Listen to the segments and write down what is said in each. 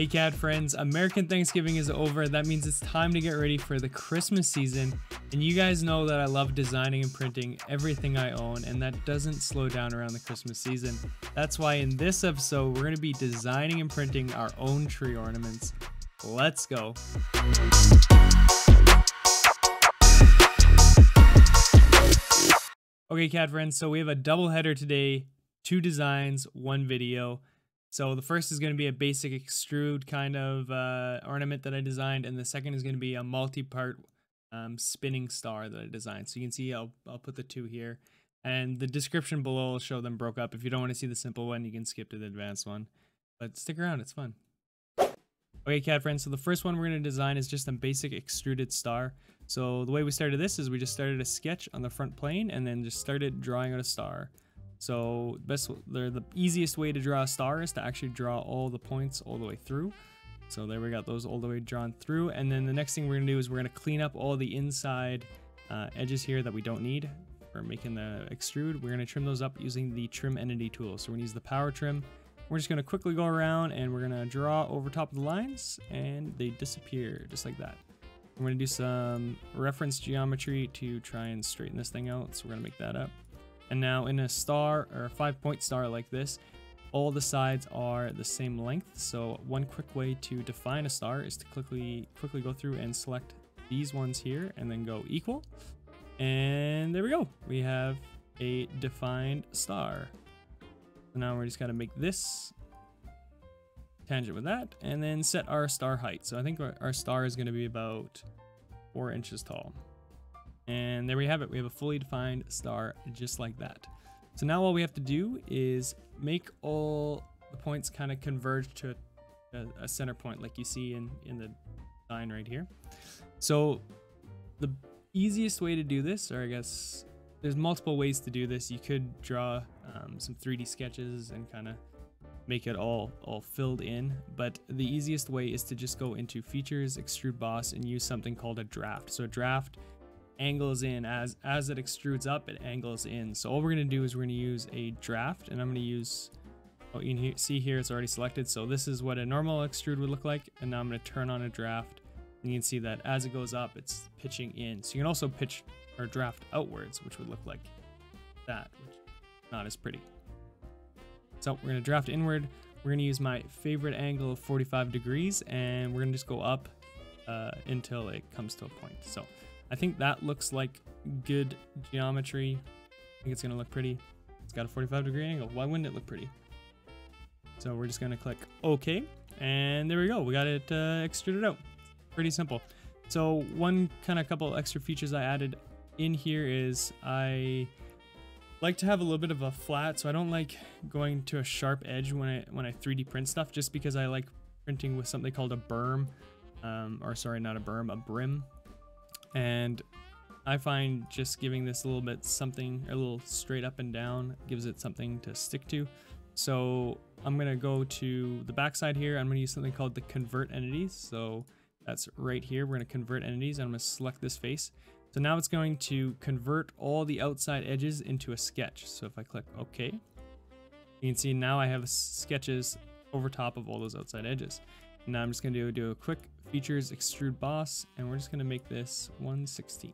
Hey CAD friends, American Thanksgiving is over. That means it's time to get ready for the Christmas season. And you guys know that I love designing and printing everything I own, and that doesn't slow down around the Christmas season. That's why in this episode, we're going to be designing and printing our own tree ornaments. Let's go. Okay, CAD friends, so we have a double header today, two designs, one video. So the first is going to be a basic extrude kind of uh, ornament that I designed, and the second is going to be a multi-part um, spinning star that I designed. So you can see I'll, I'll put the two here. And the description below will show them broke up. If you don't want to see the simple one, you can skip to the advanced one. But stick around, it's fun. Okay, CAD friends, so the first one we're going to design is just a basic extruded star. So the way we started this is we just started a sketch on the front plane and then just started drawing out a star. So best, they're the easiest way to draw a star is to actually draw all the points all the way through. So there we got those all the way drawn through. And then the next thing we're gonna do is we're gonna clean up all the inside uh, edges here that we don't need for making the extrude. We're gonna trim those up using the trim entity tool. So we're gonna use the power trim. We're just gonna quickly go around and we're gonna draw over top of the lines and they disappear just like that. We're gonna do some reference geometry to try and straighten this thing out. So we're gonna make that up. And now in a star or a five point star like this, all the sides are the same length. So one quick way to define a star is to quickly quickly go through and select these ones here and then go equal. And there we go. We have a defined star. So now we're just gonna make this tangent with that and then set our star height. So I think our star is gonna be about four inches tall. And there we have it. We have a fully defined star just like that. So now all we have to do is make all the points kind of converge to a, a center point like you see in, in the line right here. So the easiest way to do this, or I guess there's multiple ways to do this. You could draw um, some 3D sketches and kind of make it all all filled in but the easiest way is to just go into features extrude boss and use something called a draft so a draft angles in as as it extrudes up it angles in. So all we're going to do is we're going to use a draft and i'm going to use oh you can see here it's already selected. So this is what a normal extrude would look like and now i'm going to turn on a draft. And you can see that as it goes up it's pitching in. So you can also pitch or draft outwards which would look like that which not as pretty. So we're going to draft inward. We're going to use my favorite angle of 45 degrees and we're going to just go up uh, until it comes to a point. So I think that looks like good geometry. I think it's gonna look pretty. It's got a 45 degree angle. Why wouldn't it look pretty? So we're just gonna click OK, and there we go. We got it uh, extruded out. Pretty simple. So one kind of couple extra features I added in here is I like to have a little bit of a flat, so I don't like going to a sharp edge when I when I 3D print stuff, just because I like printing with something called a berm, um, or sorry, not a berm, a brim. And I find just giving this a little bit something, a little straight up and down, gives it something to stick to. So I'm gonna go to the backside here. I'm gonna use something called the convert entities. So that's right here. We're gonna convert entities. and I'm gonna select this face. So now it's going to convert all the outside edges into a sketch. So if I click OK, you can see now I have sketches over top of all those outside edges. Now I'm just going to do, do a quick features extrude boss, and we're just going to make this 1 16th.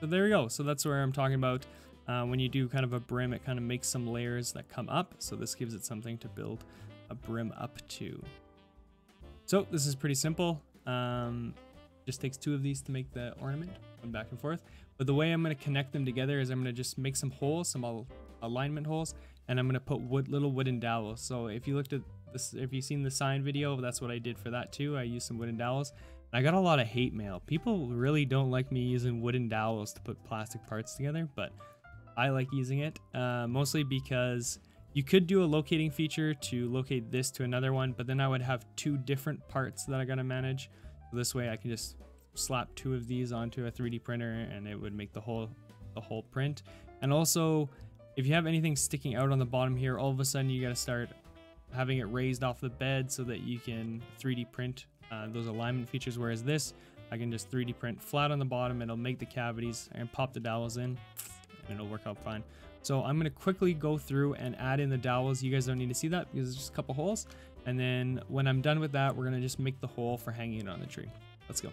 So there we go. So that's where I'm talking about uh, when you do kind of a brim, it kind of makes some layers that come up. So this gives it something to build a brim up to. So this is pretty simple. Um, just takes two of these to make the ornament, one back and forth. But the way I'm going to connect them together is I'm going to just make some holes, some alignment holes, and I'm going to put wood, little wooden dowels. So if you looked at this, if you've seen the sign video, that's what I did for that too. I used some wooden dowels. I got a lot of hate mail. People really don't like me using wooden dowels to put plastic parts together, but I like using it uh, mostly because you could do a locating feature to locate this to another one, but then I would have two different parts that I gotta manage. So this way I can just slap two of these onto a 3D printer and it would make the whole the whole print. And also, if you have anything sticking out on the bottom here, all of a sudden you gotta start having it raised off the bed so that you can 3D print uh, those alignment features. Whereas this, I can just 3D print flat on the bottom. It'll make the cavities and pop the dowels in and it'll work out fine. So I'm to quickly go through and add in the dowels. You guys don't need to see that because it's just a couple holes. And then when I'm done with that, we're to just make the hole for hanging it on the tree. Let's go.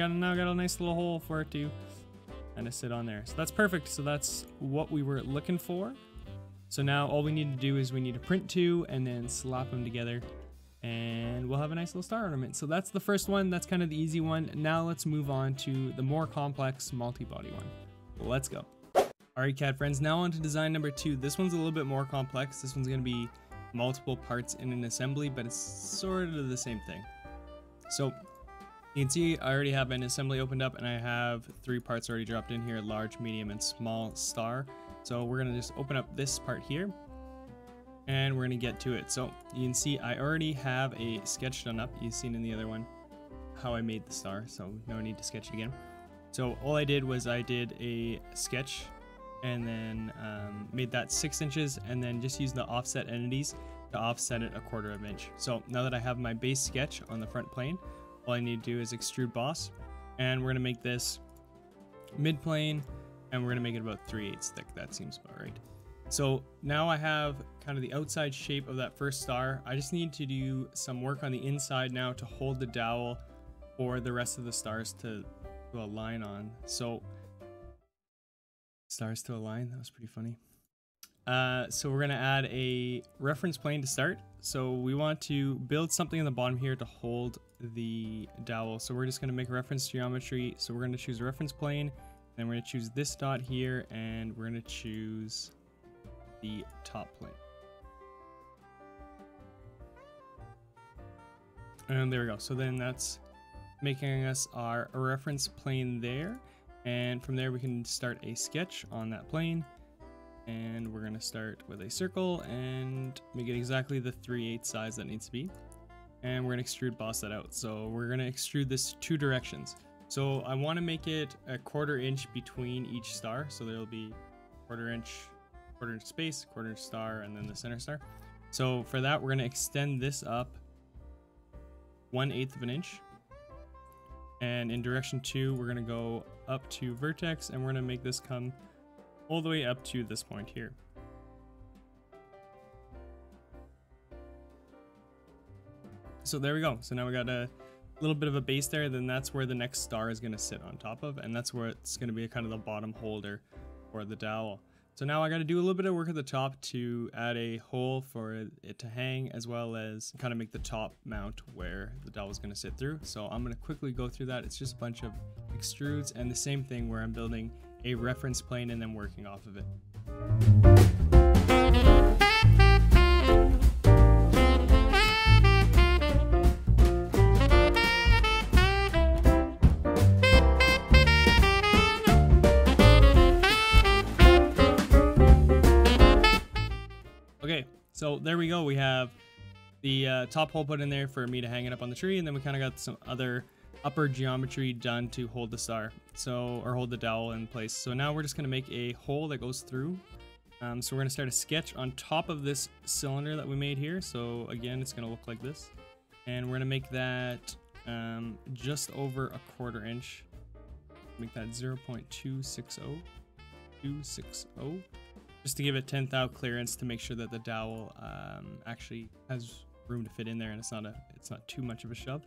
Got now got a nice little hole for it to kind of sit on there. So that's perfect. So that's what we were looking for. So now all we need to do is we need to print two and then slap them together and we'll have a nice little star ornament. So that's the first one. That's kind of the easy one. Now let's move on to the more complex multi-body one. Let's go. Alright CAD friends, now on to design number two. This one's a little bit more complex. This one's going to be multiple parts in an assembly, but it's sort of the same thing. So you can see I already have an assembly opened up and I have three parts already dropped in here, large, medium, and small star. So we're gonna just open up this part here and we're gonna get to it. So you can see I already have a sketch done up. You've seen in the other one how I made the star, so no need to sketch it again. So all I did was I did a sketch and then um, made that six inches and then just used the offset entities to offset it a quarter of an inch. So now that I have my base sketch on the front plane, all I need to do is extrude boss and we're gonna make this mid plane and we're gonna make it about 3 eighths thick. That seems about right. So now I have kind of the outside shape of that first star. I just need to do some work on the inside now to hold the dowel for the rest of the stars to, to align on. So stars to align? That was pretty funny. Uh, so we're gonna add a reference plane to start. So we want to build something in the bottom here to hold the dowel. So we're just going to make reference geometry. So we're going to choose a reference plane. And we're going to choose this dot here. And we're going to choose the top plane. And there we go. So then that's making us our reference plane there. And from there we can start a sketch on that plane and we're gonna start with a circle and make it exactly the 3 8 size that needs to be and we're gonna extrude boss that out. So we're gonna extrude this two directions. So I want to make it a quarter inch between each star. So there'll be quarter inch quarter inch space quarter inch star and then the center star. So for that we're gonna extend this up one eighth of an inch. And in direction two we're gonna go up to vertex and we're gonna make this come all the way up to this point here. So there we go. So now we got a little bit of a base there, then that's where the next star is going to sit on top of, and that's where it's going to be kind of the bottom holder for the dowel. So now I got to do a little bit of work at the top to add a hole for it to hang as well as kind of make the top mount where the dowel is going to sit through. So I'm going to quickly go through that. It's just a bunch of extrudes and the same thing where I'm building a reference plane and then working off of it. There we go. We have the uh, top hole put in there for me to hang it up on the tree, and then we kind of got some other upper geometry done to hold the star so or hold the dowel in place. So now we're just going to make a hole that goes through. Um, so we're going to start a sketch on top of this cylinder that we made here. So again it's going to look like this. And we're going to make that um, just over a quarter inch. Make that 0 0.260 260 just to give it 10 thou clearance to make sure that the dowel um, actually has room to fit in there and it's not a it's not too much of a shove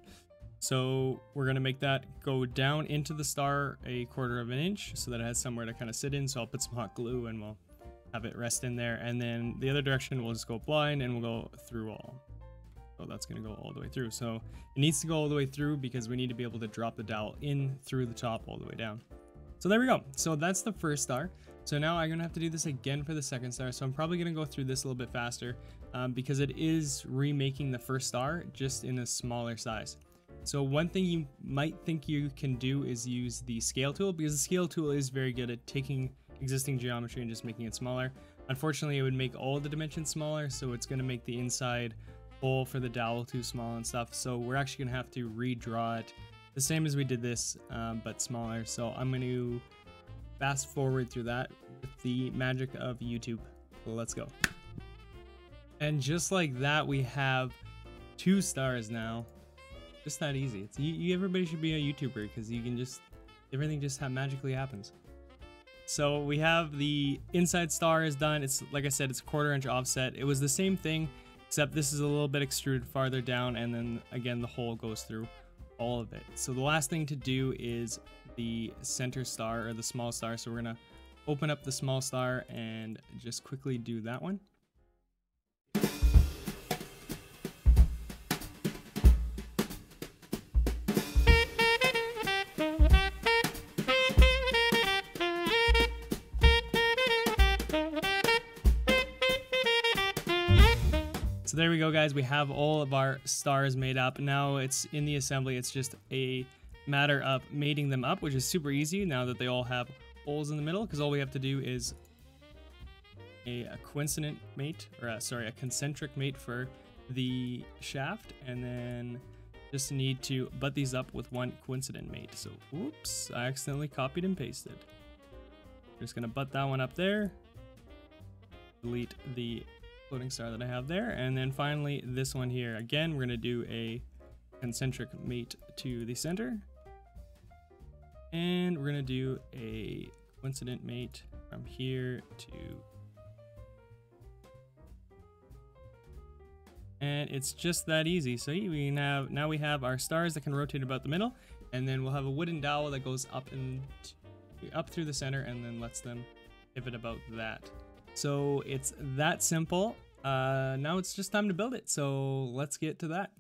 so we're to make that go down into the star a quarter of an inch so that it has somewhere to kind of sit in. So I'll put some hot glue and we'll have it rest in there. And then the other direction, we'll just go blind and we'll go through all. So that's to go all the way through. So it needs to go all the way through because we need to be able to drop the dowel in through the top all the way down. So there we go. So that's the first star. So now I'm going to have to do this again for the second star. So I'm probably going to go through this a little bit faster um, because it is remaking the first star just in a smaller size. So one thing you might think you can do is use the scale tool because the scale tool is very good at taking existing geometry and just making it smaller. Unfortunately, it would make all the dimensions smaller, so it's going to make the inside hole for the dowel too small and stuff. So we're actually gonna have to redraw it the same as we did this, um, but smaller. So I'm gonna fast forward through that with the magic of YouTube. Let's go. And just like that, we have two stars now. Just that easy. It's you, you everybody should be a YouTuber because you can just everything just ha magically happens. So we have the inside star is done. It's like I said, it's quarter inch offset. It was the same thing, except this is a little bit extruded farther down, and then again the hole goes through all of it. So the last thing to do is the center star or the small star. So we're gonna open up the small star and just quickly do that one. So there we go guys, we have all of our stars made up. Now it's in the assembly, it's just a matter of mating them up, which is super easy now that they all have holes in the middle, because all we have to do is a, a coincident mate, or a, sorry, a concentric mate for the shaft, and then just need to butt these up with one coincident mate. So, oops, I accidentally copied and pasted. Just gonna butt that one up there. Delete the floating star that I have there. And then finally, this one here. Again, we're gonna do a concentric mate to the center. And we're gonna do a coincident mate from here to and it's just that easy. So we have now we have our stars that can rotate about the middle, and then we'll have a wooden dowel that goes up and up through the center, and then lets them pivot about that. So it's that simple. Uh, now it's just time to build it. So let's get to that.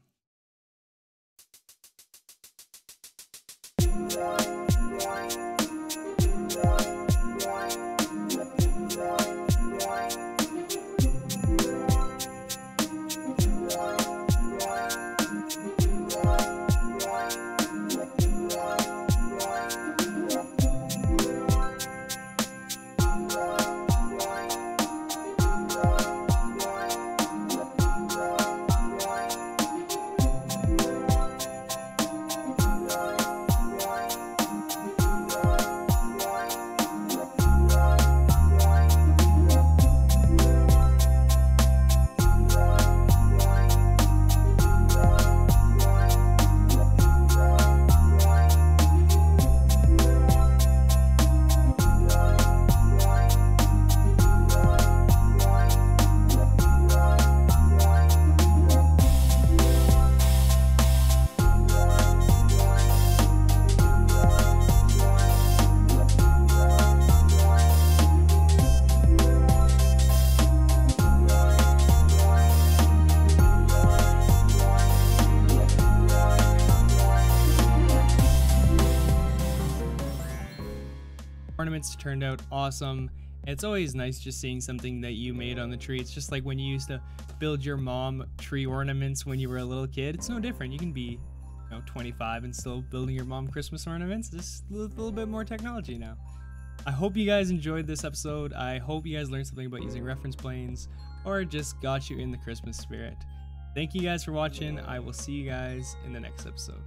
Ornaments turned out awesome. It's always nice just seeing something that you made on the tree. It's just like when you used to build your mom tree ornaments when you were a little kid. It's no different. You can be, you know, 25 and still building your mom Christmas ornaments. Just a little bit more technology now. I hope you guys enjoyed this episode. I hope you guys learned something about using reference planes or just got you in the Christmas spirit. Thank you guys for watching. I will see you guys in the next episode.